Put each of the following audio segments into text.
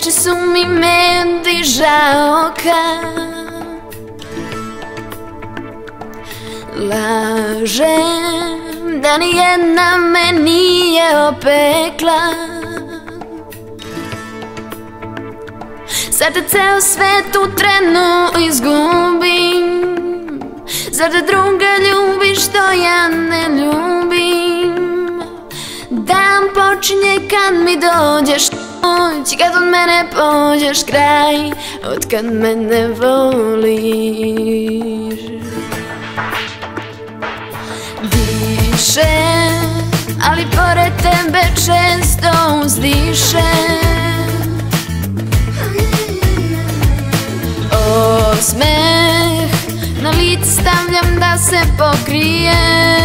riječi su mi meni žaoka Lažem da nijedna me nije opekla. Sad ceo svet u trenu izgubim Zar da druga ljubiš što ja ne ljubim? Dan počinje kad mi dođeš noć Kad od mene pođeš kraj Od kad mene voliš Dišem, ali pored tebe često uzdišem Osmeh na lic stavljam da se pokrijem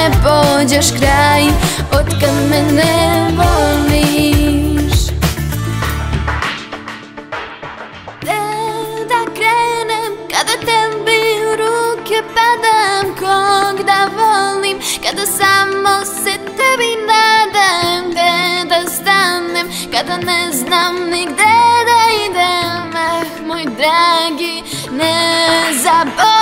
Mene pođeš kraj Od kad me ne voliš. Gde da krenem kada tebi u ruke padam Kog da volim kada samo se tebi nadam Gde da stanem kada ne znam ni gde da idem Eh, moj dragi, ne zaboravi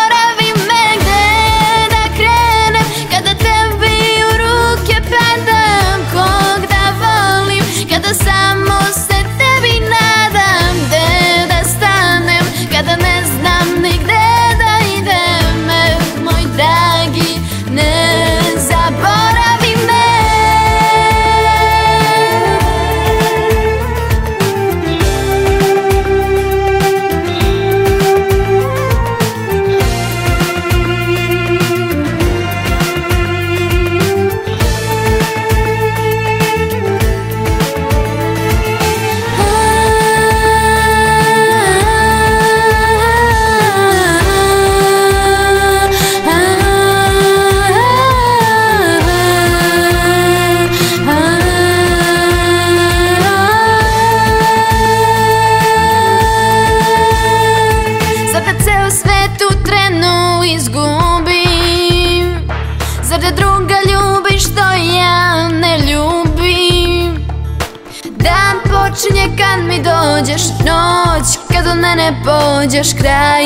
počinje kad mi dođeš noć Kad od mene pođeš kraj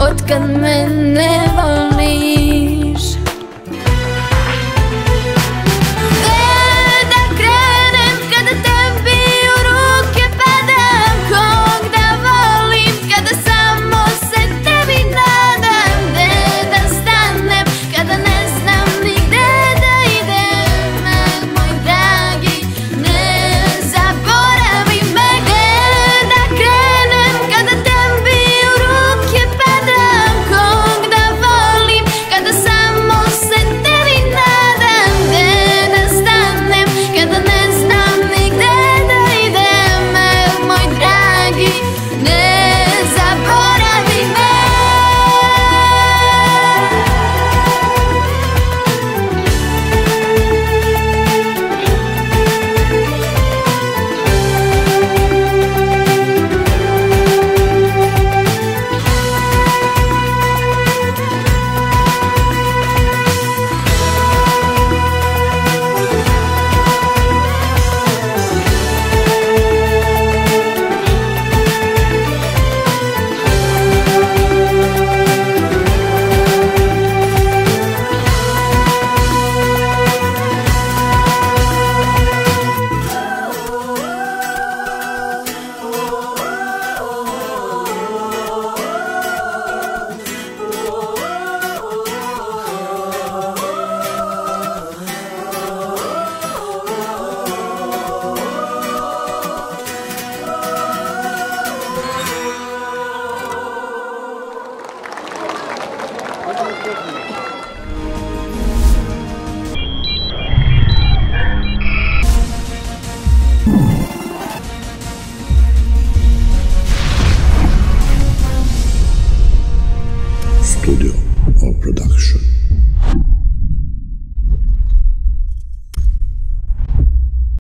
Od kad me ne voliš